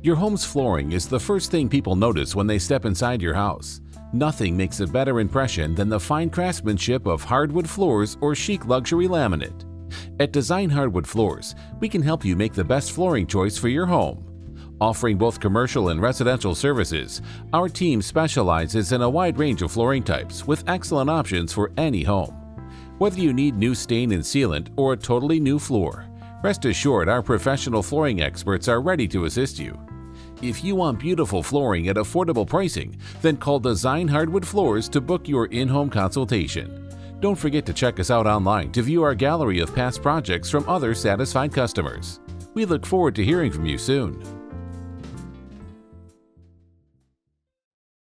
Your home's flooring is the first thing people notice when they step inside your house. Nothing makes a better impression than the fine craftsmanship of hardwood floors or chic luxury laminate. At Design Hardwood Floors, we can help you make the best flooring choice for your home. Offering both commercial and residential services, our team specializes in a wide range of flooring types with excellent options for any home. Whether you need new stain and sealant or a totally new floor, rest assured our professional flooring experts are ready to assist you. If you want beautiful flooring at affordable pricing, then call Design Hardwood Floors to book your in-home consultation. Don't forget to check us out online to view our gallery of past projects from other satisfied customers. We look forward to hearing from you soon.